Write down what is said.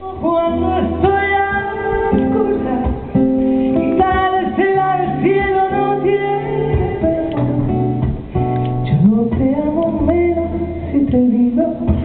Cuando estoy a tu altura y tal vez el cielo no tiene pena, yo no te amo menos si te digo.